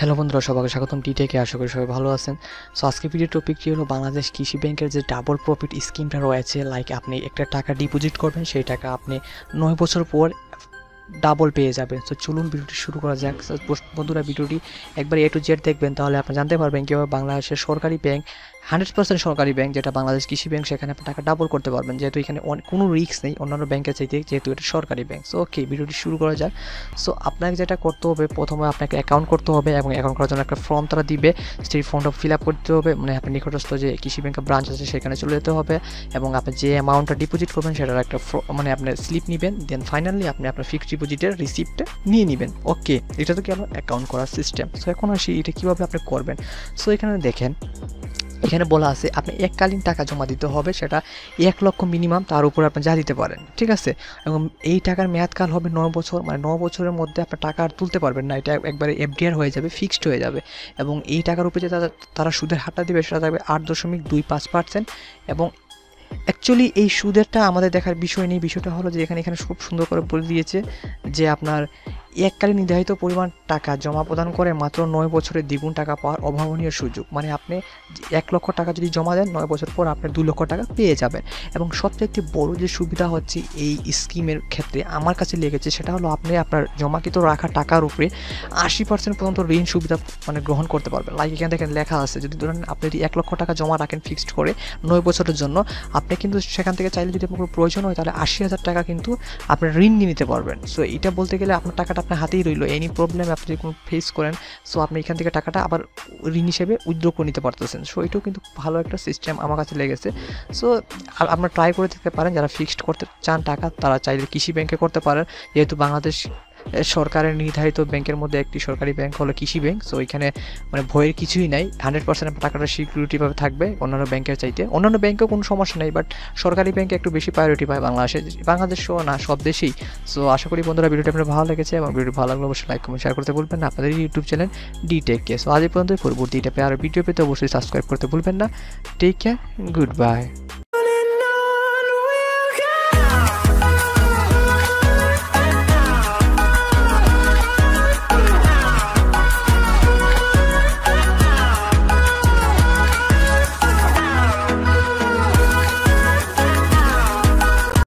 Hello বন্ধুরা, সবাইকে স্বাগতম টি টেকে আশা করি সবাই ভালো আছেন। সো আজকে ভিডিও টপিকটি হলো বাংলাদেশ কৃষি ব্যাংকের যে ডাবল প্রফিট স্কিমটা রয়েছে লাইক আপনি একটা টাকা ডিপোজিট করবেন, সেই টাকা আপনি নয় বছর পর ডাবল পেয়ে যাবেন। তো চলুন ভিডিওটি শুরু করা যাক। বন্ধুরা ভিডিওটি একবার এ টু জেড দেখবেন, তাহলে আপনি জানতে পারবেন কীভাবে বাংলাদেশের সরকারি ব্যাংক হান্ড্রেড পার্সেন্ট সরকারি ব্যাংক, যেটা বাংলাদেশ কৃষি ব্যাংক, সেখানে আপনি টাকা ডাবল করতে পারবেন। যেহেতু এখানে কোনো রিস্ক নেই অন্যান্য ব্যাংকের চাইতে, যেহেতু এটা সরকারি ব্যাংক। সো ওকে ভিডিওটি শুরু করা যাক। সো আপনাকে যেটা করতে হবে, প্রথমে আপনাকে অ্যাকাউন্ট করতে হবে এবং অ্যাকাউন্ট করার জন্য একটা ফর্ম তারা দিবে। সেই ফর্মটা ফিল আপ করতে হবে। মানে আপনার নিকটস্থ যে কৃষি ব্যাংকের ব্রাঞ্চ আছে, সেখানে চলে যেতে হবে। এবং আপনি যে অ্যামাউন্টটা ডিপোজিট করবেন, সেটার একটা মানে আপনার স্লিপ নেবেন। দেন ফাইনালি আপনি আপনার ফিক্সড ডিপোজিটের রিসিপ্টটা নিয়ে নেবেন। ওকে এটা তো কি হলো অ্যাকাউন্ট করার সিস্টেম সো এখন আসি এটা কীভাবে আপনি করবেন। সো এখানে দেখেন এখানে বলা আছে, আপনি এককালীন টাকা জমা দিতে হবে, সেটা এক লক্ষ মিনিমাম তার উপরে আপনি যা দিতে পারেন। ঠিক আছে? এবং এই টাকার মেয়াদকাল হবে নয় বছর মানে নয় বছরের মধ্যে আপনার টাকা আর তুলতে পারবেন না, এটা একবারে এফডিআর হয়ে যাবে ফিক্সড হয়ে যাবে। এবং এই টাকার উপরে যে তারা সুদের হারটা দেবে, সেটা থাকবে আট দশমিক দুই পাঁচ পার্সেন্ট এবং অ্যাকচুয়ালি এই সুদেরটা আমাদের দেখার বিষয় নেই, বিষয়টা হলো যে এখানে এখানে খুব সুন্দর করে বলে দিয়েছে যে আপনার এককালীন নির্ধারিত পরিমাণ টাকা জমা প্রদান করে মাত্র নয় বছরের দ্বিগুণ টাকা পাওয়ার অভাবনীয় সুযোগ। মানে আপনি এক লক্ষ টাকা যদি জমা দেন, নয় বছর পর আপনি দু লক্ষ টাকা পেয়ে যাবেন। এবং সবচেয়ে বড় যে সুবিধা হচ্ছে এই স্কিমের ক্ষেত্রে আমার কাছে লেগেছে, সেটা হলো আপনি আপনার জমাকৃত রাখা টাকার উপরে আশি পার্সেন্ট পর্যন্ত ঋণ সুবিধা মানে গ্রহণ করতে পারবেন। লাইক এখানে দেখেন লেখা আছে, যদি ধরেন আপনি যদি এক লক্ষ টাকা জমা রাখেন ফিক্সড করে নয় বছরের জন্য, আপনি কিন্তু সেখান থেকে চাইলে যদি আপনার প্রয়োজন হয়, তাহলে আশি হাজার টাকা কিন্তু আপনি ঋণ নিয়ে নিতে পারবেন। সো এটা বলতে গেলে আপনার টাকাটা আপনার হাতেই রইল এনি প্রবলেম আপনি যদি কোনো ফেস করেন সো আপনি এখান থেকে টাকাটা আবার ঋণ হিসেবে উইথড্র করে নিতে পারতেছেন। সো এটাও কিন্তু ভালো একটা সিস্টেম আমার কাছে লেগেছে। সো আপনারা ট্রাই করে দেখতে পারেন, যারা ফিক্সড করতে চান টাকা, তারা চাইলে কৃষি ব্যাংকে করতে পারেন। যেহেতু বাংলাদেশ সরকারের নির্ধারিত ব্যাংকের মধ্যে একটি সরকারি ব্যাংক হলো কৃষি ব্যাংক। সো এখানে মানে ভয়ের কিছুই নাই। হান্ড্রেড পার্সেন্ট টাকাটা সিকিউরিটিভাবে থাকবে অন্যান্য ব্যাংকের চাইতে। অন্যান্য ব্যাংকেও কোনো সমস্যা নেই বাট সরকারি ব্যাংকে একটু বেশি প্রায়োরিটি পায় বাংলাদেশে। বাংলাদেশ না, সব দেশেই। সো আশা করি বন্ধুরা ভিডিওটা আপনার ভালো লেগেছে এবং ভিডিও ভালো লাগলে অবশ্যই লাইক কমেন্ট শেয়ার করতে ভুলবেন না। আপনাদের ইউটিউব চ্যানেল ডি টেক কে। সো আজ পর্যন্ত পরবর্তী এটা পেয়ে আর ভিডিও পেতে অবশ্যই সাবস্ক্রাইব করতে ভুলবেন না। Take care good bye